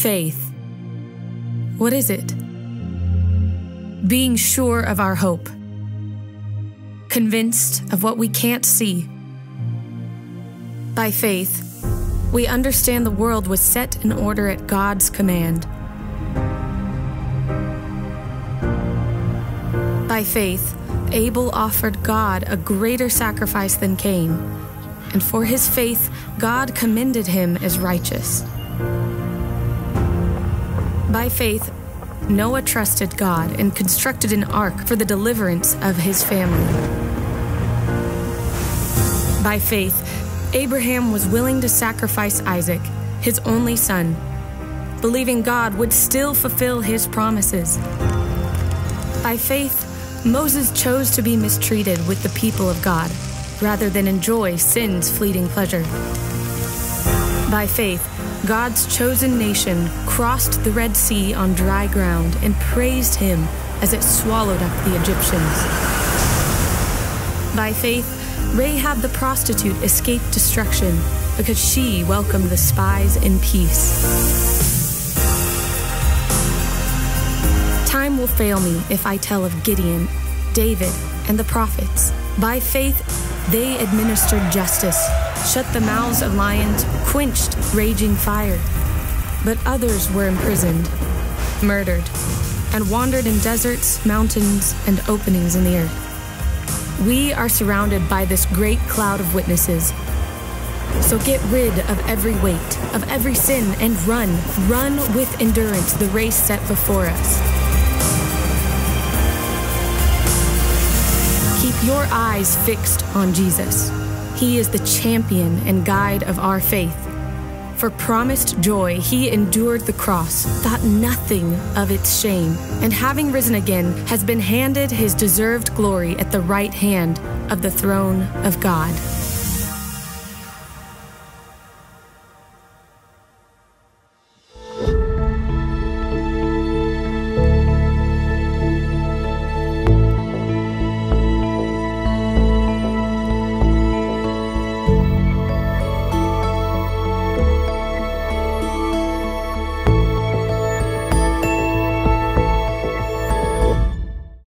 Faith. What is it? Being sure of our hope, convinced of what we can't see. By faith, we understand the world was set in order at God's command. By faith, Abel offered God a greater sacrifice than Cain, and for his faith, God commended him as righteous. By faith, Noah trusted God and constructed an ark for the deliverance of his family. By faith, Abraham was willing to sacrifice Isaac, his only son, believing God would still fulfill his promises. By faith, Moses chose to be mistreated with the people of God rather than enjoy sin's fleeting pleasure. By faith, God's chosen nation crossed the Red Sea on dry ground and praised him as it swallowed up the Egyptians. By faith, Rahab the prostitute escaped destruction because she welcomed the spies in peace. Time will fail me if I tell of Gideon, David, and the prophets. By faith, they administered justice, shut the mouths of lions, quenched raging fire. But others were imprisoned, murdered, and wandered in deserts, mountains, and openings in the earth. We are surrounded by this great cloud of witnesses. So get rid of every weight, of every sin, and run, run with endurance the race set before us. Eyes fixed on Jesus. He is the champion and guide of our faith. For promised joy, he endured the cross, thought nothing of its shame, and having risen again, has been handed his deserved glory at the right hand of the throne of God.